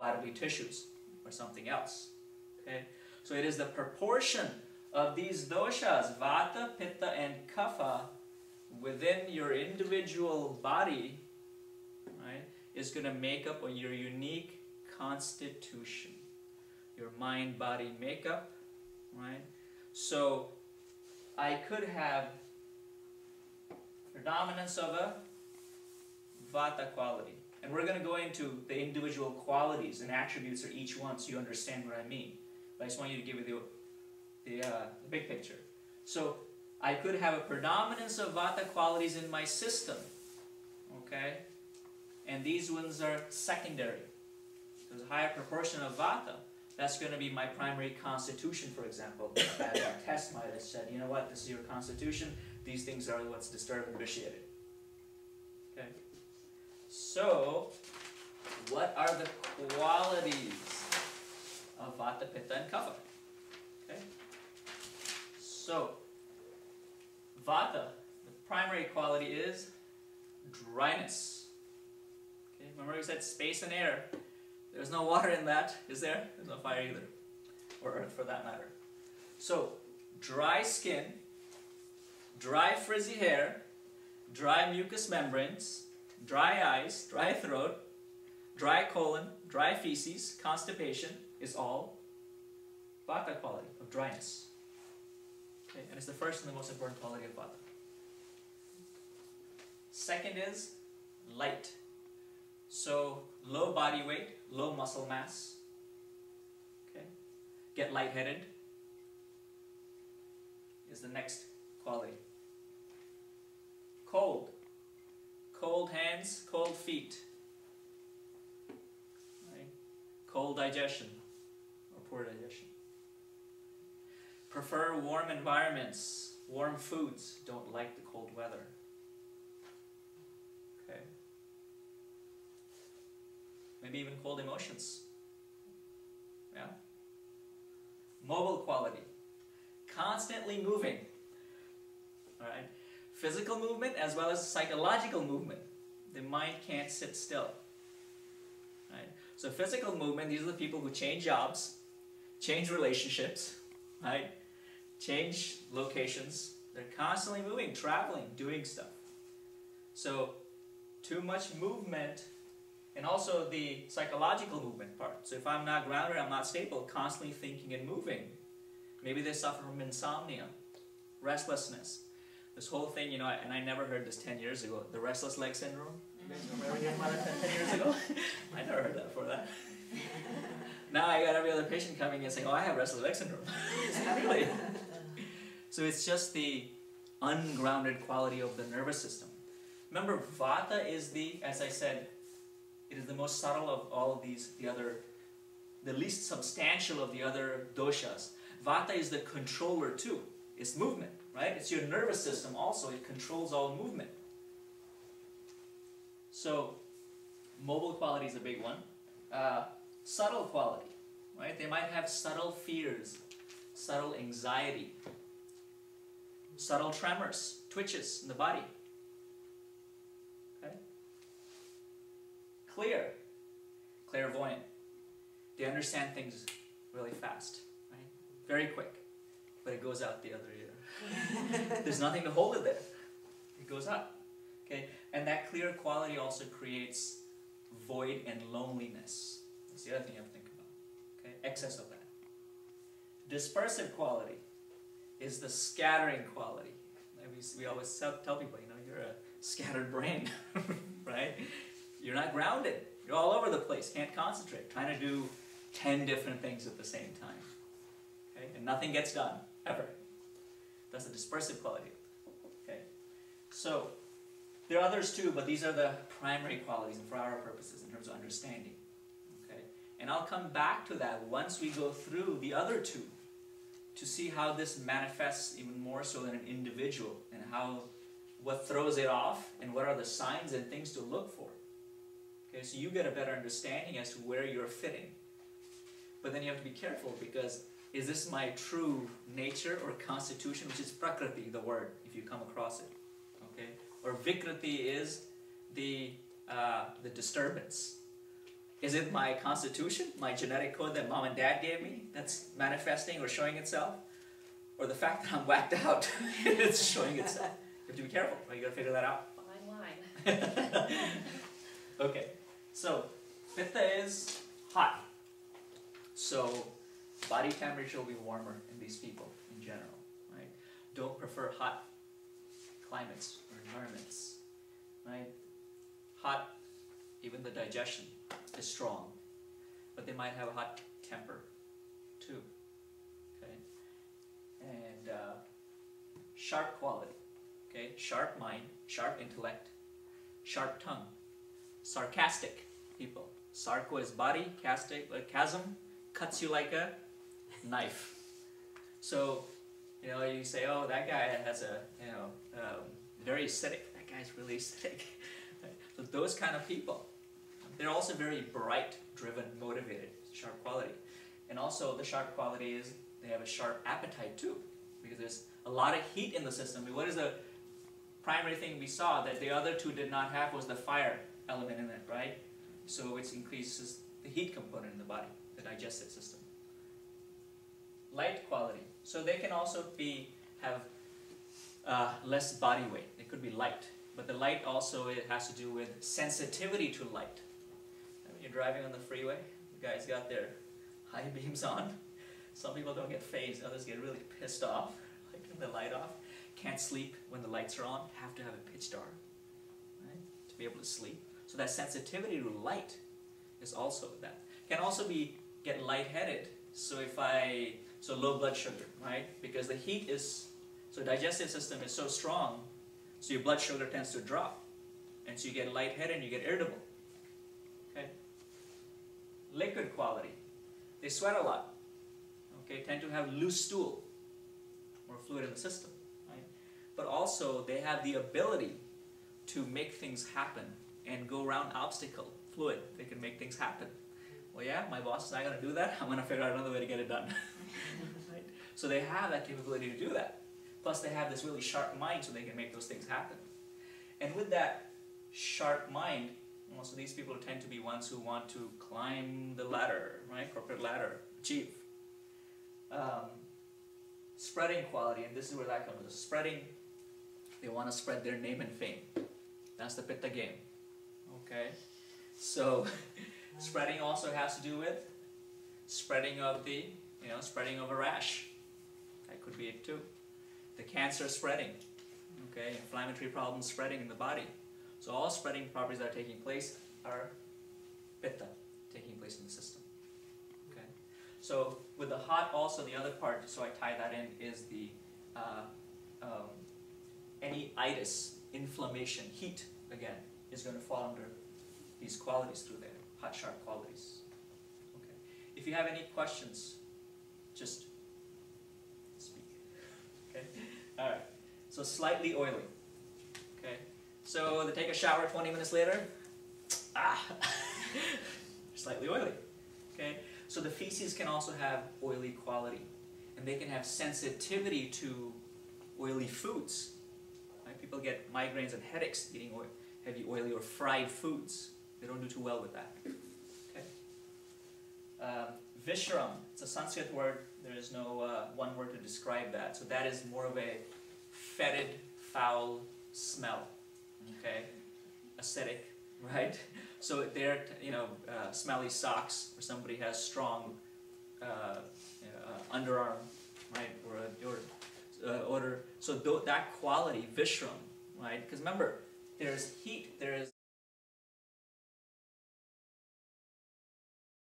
bodily tissues or something else. Okay? So it is the proportion of these doshas, vata, pitta, and kapha, within your individual body, right, is going to make up your unique constitution, your mind-body makeup, right? So I could have predominance of a vata quality. And we're going to go into the individual qualities and attributes of each one so you understand what I mean. But I just want you to give you the, the, uh, the big picture. So I could have a predominance of vata qualities in my system. Okay? And these ones are secondary. There's a higher proportion of vata. That's going to be my primary constitution, for example. That test might have said, you know what, this is your constitution. These things are what's disturbed and vitiated. Okay? So, what are the qualities of Vata, Pitta, and Kapha? Okay? So, Vata, the primary quality is dryness. Okay, remember we said space and air. There's no water in that, is there? There's no fire either. Or earth for that matter. So, dry skin, dry frizzy hair, dry mucous membranes, dry eyes, dry throat, dry colon, dry feces, constipation is all vata quality of dryness. Okay, and it's the first and the most important quality of vata. Second is light. So low body weight, low muscle mass. Okay, get lightheaded is the next quality. Cold. Cold hands, cold feet. Right? Cold digestion or poor digestion. Prefer warm environments, warm foods. Don't like the cold weather. Okay. Maybe even cold emotions. Yeah. Mobile quality. Constantly moving. All right. Physical movement as well as psychological movement. The mind can't sit still. Right? So physical movement, these are the people who change jobs, change relationships, right? Change locations. They're constantly moving, traveling, doing stuff. So too much movement and also the psychological movement part. So if I'm not grounded, I'm not stable, constantly thinking and moving. Maybe they suffer from insomnia, restlessness, this whole thing, you know, and I never heard this 10 years ago, the restless leg syndrome. You guys remember hearing about that 10 years ago? I never heard that before that. now I got every other patient coming and saying, oh, I have restless leg syndrome. really? so it's just the ungrounded quality of the nervous system. Remember, Vata is the, as I said, it is the most subtle of all of these, the other, the least substantial of the other doshas. Vata is the controller too. It's movement right? It's your nervous system also. It controls all movement. So, mobile quality is a big one. Uh, subtle quality, right? They might have subtle fears, subtle anxiety, subtle tremors, twitches in the body. Okay? Clear, clairvoyant. They understand things really fast, right? Very quick but it goes out the other ear. There's nothing to hold it there. It goes up. Okay? And that clear quality also creates void and loneliness. That's the other thing you have to think about. Okay? Excess of that. Dispersive quality is the scattering quality. We, we always tell people, you know, you're a scattered brain, right? You're not grounded. You're all over the place, can't concentrate, trying to do 10 different things at the same time. Okay? And nothing gets done ever. That's the dispersive quality. Okay. So there are others too, but these are the primary qualities for our purposes in terms of understanding. Okay. And I'll come back to that once we go through the other two to see how this manifests even more so than an individual and how what throws it off and what are the signs and things to look for. Okay, so you get a better understanding as to where you're fitting. But then you have to be careful because is this my true nature or constitution, which is prakriti, the word, if you come across it. Okay? Or vikriti is the, uh, the disturbance. Is it my constitution, my genetic code that mom and dad gave me that's manifesting or showing itself? Or the fact that I'm whacked out, it's showing itself? You have to be careful, right? You gotta figure that out. Fine line. Okay, so Pitta is hot. So body temperature will be warmer in these people in general, right? Don't prefer hot climates or environments, right? Hot, even the digestion is strong, but they might have a hot temper too, okay? And uh, sharp quality, okay? Sharp mind, sharp intellect, sharp tongue sarcastic people. Sarco is body, castic, uh, chasm cuts you like a knife. So, you know, you say, oh, that guy has a, you know, um, very acidic. That guy's really acidic. so those kind of people. They're also very bright, driven, motivated, sharp quality. And also the sharp quality is they have a sharp appetite too, because there's a lot of heat in the system. What is the primary thing we saw that the other two did not have was the fire element in it, right? So it increases the heat component in the body, the digestive system. Light quality. So they can also be have uh, less body weight. They could be light, but the light also it has to do with sensitivity to light. When you're driving on the freeway, the guys got their high beams on. Some people don't get phased, others get really pissed off, like the light off. Can't sleep when the lights are on. Have to have it pitch dark, right, to be able to sleep. So that sensitivity to light is also that. Can also be get lightheaded. So if I so low blood sugar, right? Because the heat is so digestive system is so strong, so your blood sugar tends to drop, and so you get lightheaded and you get irritable. Okay. Liquid quality, they sweat a lot. Okay, tend to have loose stool, more fluid in the system, right? But also they have the ability to make things happen and go around obstacle fluid. They can make things happen. Well, yeah, my boss is not going to do that. I'm going to figure out another way to get it done. right? So they have that capability to do that. Plus, they have this really sharp mind, so they can make those things happen. And with that sharp mind, most of these people tend to be ones who want to climb the ladder, right? Corporate ladder, achieve. Um, spreading quality, and this is where that comes. Spreading, they want to spread their name and fame. That's the pitta game. Okay, so spreading also has to do with spreading of the, you know, spreading of a rash. That could be it too. The cancer spreading, okay, inflammatory problems spreading in the body. So all spreading properties that are taking place are pitta, taking place in the system. Okay, so with the hot also the other part, so I tie that in, is the uh, um, any itis, inflammation, heat again is going to fall under these qualities through there, hot, sharp qualities. Okay. If you have any questions, just speak. Okay. All right. So slightly oily. Okay. So they take a shower 20 minutes later. Ah, slightly oily. Okay. So the feces can also have oily quality, and they can have sensitivity to oily foods. Right? People get migraines and headaches eating oil heavy oily or fried foods. They don't do too well with that. Okay. Um, Vishram, it's a Sanskrit word. There is no uh, one word to describe that. So that is more of a fetid, foul smell. Okay, acidic, right? So they're you know uh, smelly socks, or somebody has strong uh, uh underarm, right, or or uh, odor. So th that quality, Vishram, right? Because remember, there's heat, there is